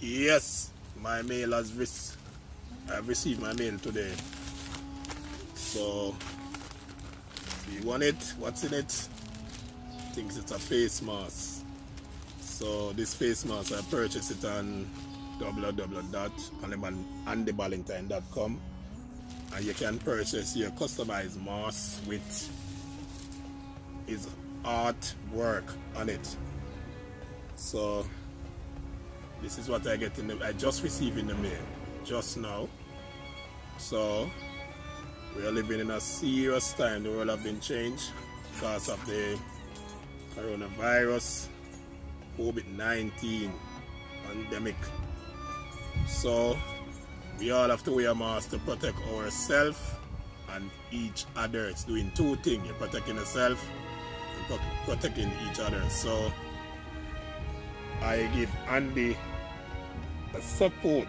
Yes, my mail has res I've received my mail today. So, you want it? What's in it? Thinks it's a face mask. So this face mask I purchased it on www.andyballantyne.com and you can purchase your customized mask with his artwork on it. So this is what I get in the I just received in the mail just now. So we are living in a serious time. The world have been changed because of the coronavirus, COVID-19 pandemic. So we all have to wear masks to protect ourselves and each other. It's doing two things. You're protecting yourself and protecting each other. So I give Andy support.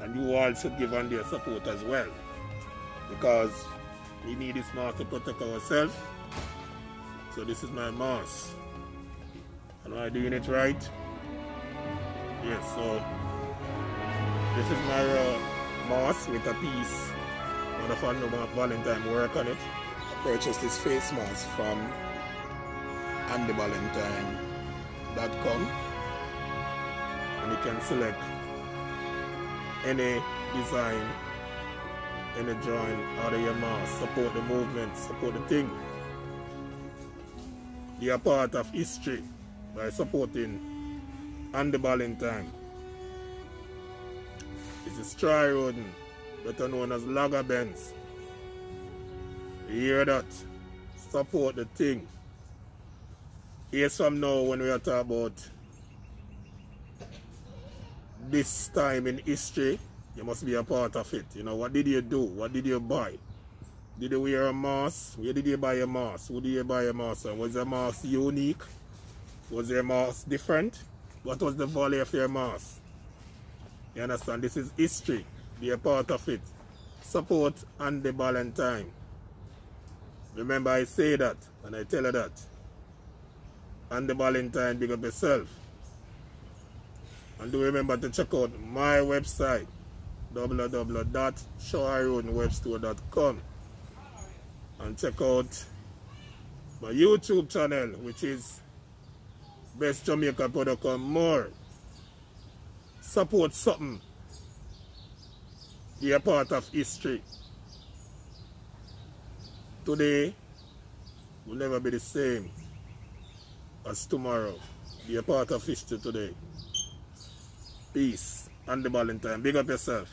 And you all should give on their support as well. Because we need this mask to protect ourselves. So this is my mask am I doing it right? Yes so this is my uh, mask with a piece. Of the Fun Valentine work on it? I purchased this face mask from andyballantyne.com and you can select any design any drawing out of your mask support the movement support the thing. Be a part of history by supporting Andy Ballantyne this is Troy Roden better known as Lager you hear that? Support the thing. Years from now when we are talking about this time in history, you must be a part of it. You know, what did you do? What did you buy? Did you wear a mask? Where did you buy a mask? Who did you buy a mask and Was the mask unique? Was your mask different? What was the value of your mask? You understand? This is history. Be a part of it. Support Andy Ballantyne. Remember I say that and I tell her that. Andy Ballantyne, big up yourself. And do remember to check out my website www.showironwebstore.com and check out my YouTube channel which is Best Jamaica more. Support something. Be a part of history. Today will never be the same as tomorrow. Be a part of history today. Peace. Andy Ballantyne. Big up yourself.